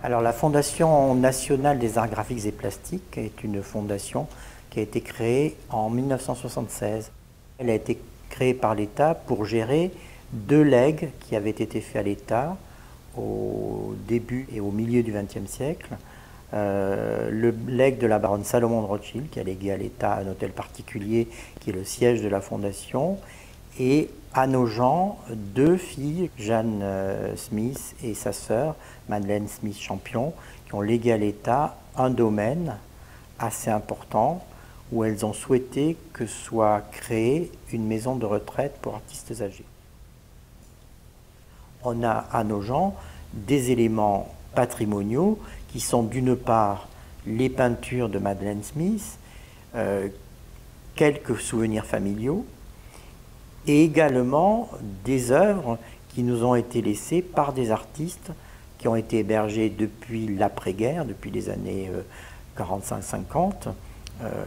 Alors la Fondation nationale des arts graphiques et plastiques est une fondation qui a été créée en 1976. Elle a été créée par l'État pour gérer deux legs qui avaient été faits à l'État au début et au milieu du XXe siècle. Euh, le legs de la baronne Salomon de Rothschild, qui a légué à l'État un hôtel particulier qui est le siège de la fondation, et à nos gens, deux filles, Jeanne euh, Smith et sa sœur, Madeleine Smith-Champion, qui ont légué à l'État un domaine assez important où elles ont souhaité que soit créée une maison de retraite pour artistes âgés. On a à nos gens des éléments patrimoniaux qui sont d'une part les peintures de Madeleine Smith, euh, quelques souvenirs familiaux, et également des œuvres qui nous ont été laissées par des artistes qui ont été hébergés depuis l'après-guerre, depuis les années 45-50, euh, euh,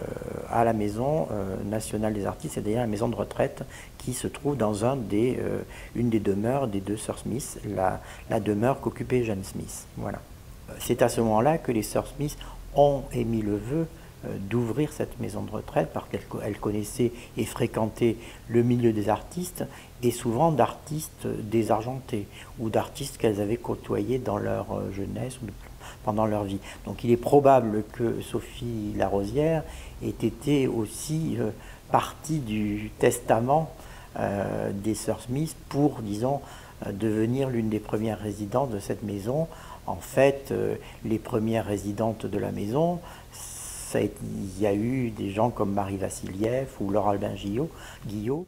à la Maison euh, nationale des artistes, c'est-à-dire la maison de retraite qui se trouve dans une des demeures des deux sœurs Smith, la, demeure qu'occupait Jeanne Smith. Voilà. C'est à ce moment-là que les sœurs Smith ont émis le vœu d'ouvrir cette maison de retraite parce qu'elle connaissait et fréquentait le milieu des artistes et souvent d'artistes désargentés ou d'artistes qu'elles avaient côtoyés dans leur euh, jeunesse ou pendant leur vie. Donc il est probable que Sophie Larosière ait été aussi euh, partie du testament des sœurs Smith pour, disons, devenir l'une des premières résidentes de cette maison. En fait, les premières résidentes de la maison, il y a eu des gens comme Marie Vassiliev ou Laure Albin Guillot.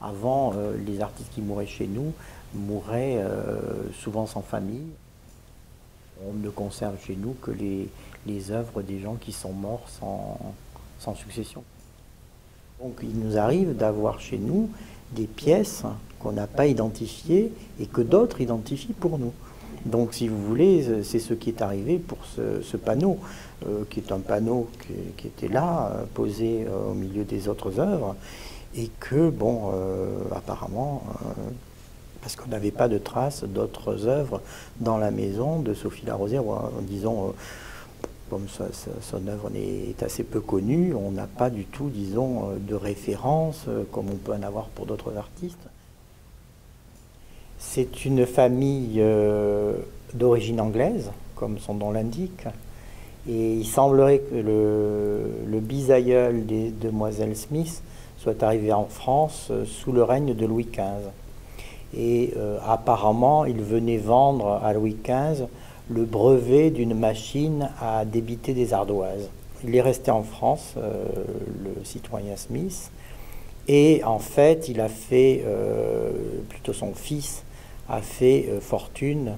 Avant, euh, les artistes qui mouraient chez nous mouraient euh, souvent sans famille. On ne conserve chez nous que les, œuvres des gens qui sont morts sans succession. Donc il nous arrive d'avoir chez nous des pièces qu'on n'a pas identifiées et que d'autres identifient pour nous. Donc, si vous voulez, c'est ce qui est arrivé pour ce, panneau, euh, qui est un panneau qui, était là, euh, posé euh, au milieu des autres œuvres, et que, bon, apparemment, parce qu'on n'avait pas de traces d'autres œuvres dans la maison de Sophie Larosière, disons, comme son œuvre est assez peu connue, on n'a pas du tout, disons, de référence comme on peut en avoir pour d'autres artistes. C'est une famille euh, d'origine anglaise, comme son nom l'indique. Et il semblerait que le, bisaïeul des demoiselles Smith soit arrivé en France euh, sous le règne de Louis XV. Et euh, apparemment, il venait vendre à Louis XV le brevet d'une machine à débiter des ardoises. Il est resté en France, le citoyen Smith, et en fait, il a fait, plutôt son fils, a fait euh, fortune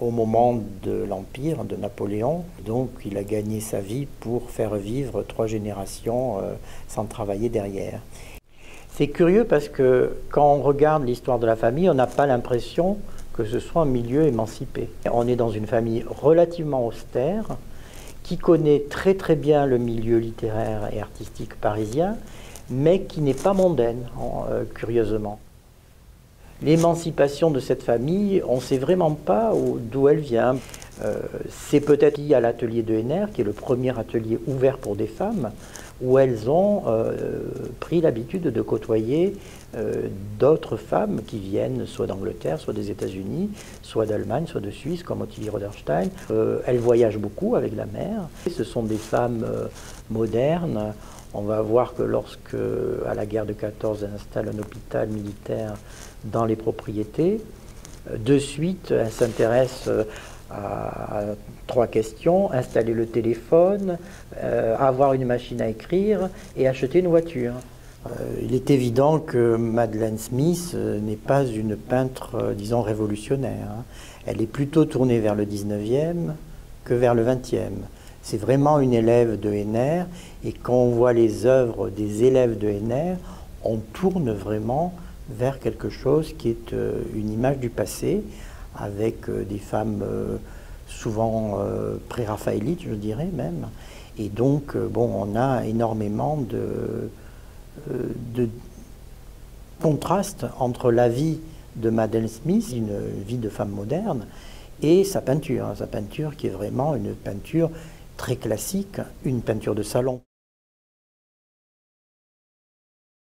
au moment de l'Empire de Napoléon. Donc il a gagné sa vie pour faire vivre trois générations euh, sans travailler derrière. C'est curieux parce que quand on regarde l'histoire de la famille, on n'a pas l'impression que ce soit un milieu émancipé. On est dans une famille relativement austère, qui connaît très très bien le milieu littéraire et artistique parisien, mais qui n'est pas mondaine, euh, curieusement. L'émancipation de cette famille, on ne sait vraiment pas d'où elle vient. Euh, c'est peut-être lié à l'atelier de NR, qui est le premier atelier ouvert pour des femmes, où elles ont euh, pris l'habitude de côtoyer euh, d'autres femmes qui viennent soit d'Angleterre, soit des États-Unis, soit d'Allemagne, soit de Suisse, comme Ottilie Roderstein. elles voyagent beaucoup avec la mère. Ce sont des femmes modernes. On va voir que lorsque, à la guerre de 14, elles installent un hôpital militaire dans les propriétés. Euh, de suite, elle s'intéresse euh, à trois questions, installer le téléphone, euh, avoir une machine à écrire et acheter une voiture. il est évident que Madeleine Smith n'est pas une peintre, disons, révolutionnaire. Hein. Elle est plutôt tournée vers le 19e que vers le 20e. C'est vraiment une élève de Henner et quand on voit les œuvres des élèves de Henner, on tourne vraiment vers quelque chose qui est euh, une image du passé, avec euh, des femmes euh, souvent pré-raphaélites, je dirais même. Et donc, bon, on a énormément de, de contraste entre la vie de Madeleine Smith, une vie de femme moderne, et sa peinture, hein, sa peinture qui est vraiment une peinture très classique, une peinture de salon.